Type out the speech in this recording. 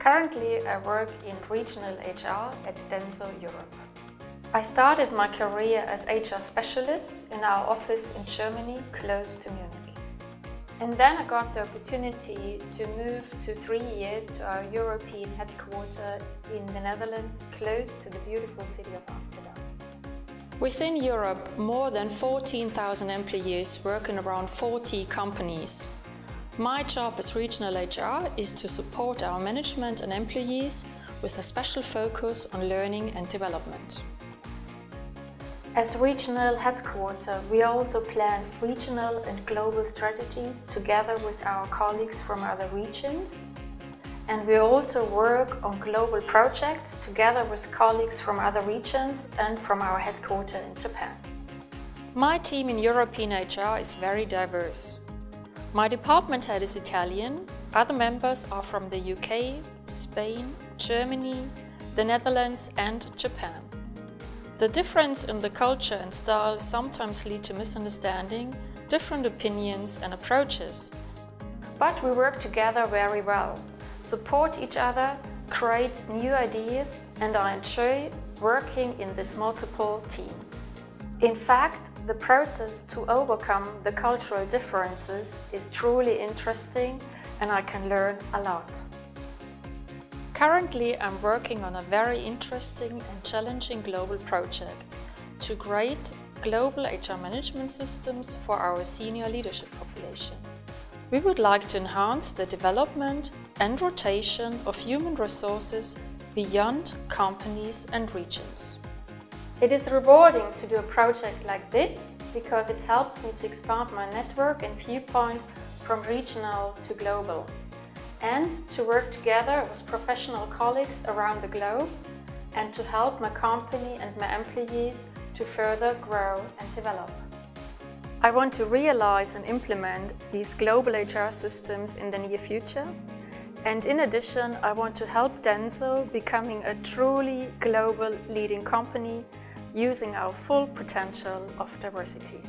Currently, I work in regional HR at Denso Europe. I started my career as HR specialist in our office in Germany, close to Munich. And then I got the opportunity to move to three years to our European headquarters in the Netherlands, close to the beautiful city of Amsterdam. Within Europe, more than 14,000 employees work in around 40 companies. My job as regional HR is to support our management and employees with a special focus on learning and development. As regional headquarter, we also plan regional and global strategies together with our colleagues from other regions. And we also work on global projects together with colleagues from other regions and from our headquarter in Japan. My team in European HR is very diverse. My department head is Italian, other members are from the UK, Spain, Germany, the Netherlands and Japan. The difference in the culture and style sometimes lead to misunderstanding, different opinions and approaches. But we work together very well, support each other, create new ideas and I enjoy working in this multiple team. In fact, the process to overcome the cultural differences is truly interesting and I can learn a lot. Currently, I'm working on a very interesting and challenging global project to create global HR management systems for our senior leadership population. We would like to enhance the development and rotation of human resources beyond companies and regions. It is rewarding to do a project like this because it helps me to expand my network and viewpoint from regional to global and to work together with professional colleagues around the globe and to help my company and my employees to further grow and develop. I want to realize and implement these global HR systems in the near future and in addition I want to help Denso becoming a truly global leading company using our full potential of diversity.